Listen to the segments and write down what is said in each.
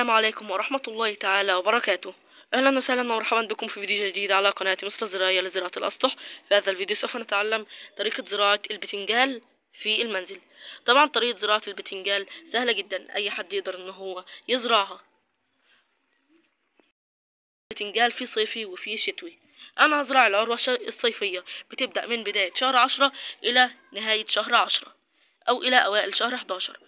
السلام عليكم ورحمة الله تعالى وبركاته. أهلا وسهلا ومرحبا بكم في فيديو جديد على قناة مصر الزراعية لزراعة الأسطح. في هذا الفيديو سوف نتعلم طريقة زراعة البتنجال في المنزل. طبعا طريقة زراعة البتنجال سهلة جدا. أي حد يقدر إن هو يزرعها. البتنجال في صيفي وفي شتوي. أنا هزرع العروة الصيفية. بتبدأ من بداية شهر عشرة إلى نهاية شهر عشرة أو إلى أوائل شهر 11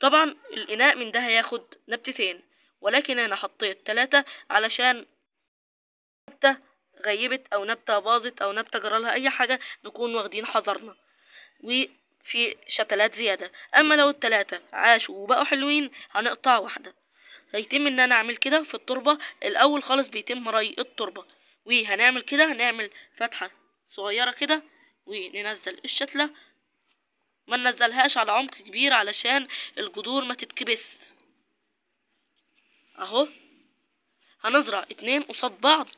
طبعا الإناء من ده هياخد نبتتين. ولكن أنا حطيت تلاتة علشان نبتة غيبت أو نبتة باظت أو نبتة جرالها أي حاجة نكون واخدين حذرنا. وفي شتلات زيادة. أما لو التلاتة عاشوا وبقوا حلوين هنقطع واحدة. هيتم إن أنا أعمل كده في التربة. الأول خالص بيتم ري التربة. وهنعمل كده هنعمل فتحة صغيرة كده وننزل الشتلة. ما ننزلهاش على عمق كبير علشان الجذور ما تتكبس. أهو. هنزرع اتنين قصاد بعض.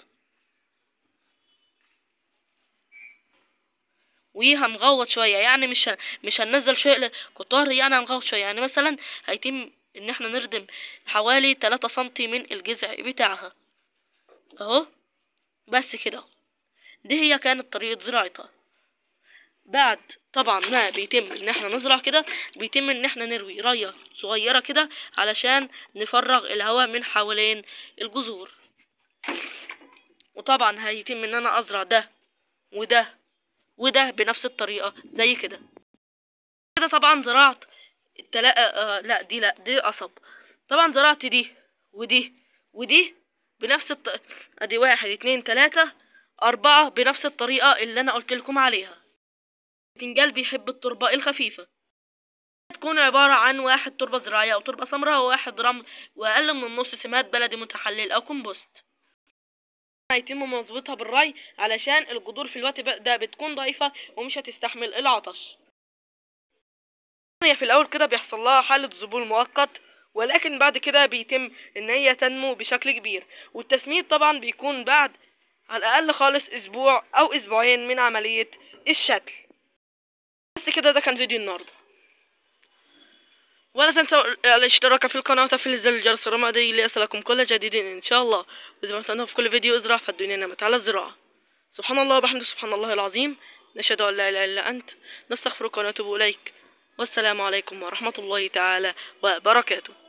وهنغوط شوية يعني مش مش هننزل شوية كتار يعني هنغوط شوية. يعني مثلا هيتم إن إحنا نردم حوالي تلاتة سنتي من الجذع بتاعها. أهو. بس كده. دي هي كانت طريقة زراعتها. بعد طبعا ما بيتم إن إحنا نزرع كده بيتم إن إحنا نروي رية صغيرة كده علشان نفرغ الهواء من حوالين الجذور. وطبعا هيتم إن أنا أزرع ده وده وده بنفس الطريقة زي كده. كده طبعا زرعت التلا آه لا دي لا دي قصب. طبعا زرعت دي ودي ودي بنفس الط... أدي واحد اتنين تلاتة أربعة بنفس الطريقة اللي أنا قلت لكم عليها. البتنجال بيحب التربة الخفيفة. تكون عبارة عن واحد تربة زراعية أو تربة سمراء وواحد رمل وأقل من النص سماد بلدي متحلل أو كومبوست. هيتم مظبوطها بالري علشان الجذور في الوقت ده بتكون ضعيفة ومش هتستحمل العطش. هي في الأول كده بيحصل لها حالة ذبول مؤقت ولكن بعد كده بيتم إن هي تنمو بشكل كبير. والتسميد طبعا بيكون بعد على الأقل خالص أسبوع أو أسبوعين من عملية الشكل بس كده ده كان فيديو النهارده. ولا تنسوا الاشتراك في القناة وتفعيل زر الجرس الرمادي ليصلكم كل جديد إن شاء الله. وإذا ما في كل فيديو ازرع فالدنيا نمت على الزراعة. سبحان الله وبحمده سبحان الله العظيم. نشهد أن لا إله إلا أنت. نستغفرك ونتوب إليك. والسلام عليكم ورحمة الله تعالى وبركاته.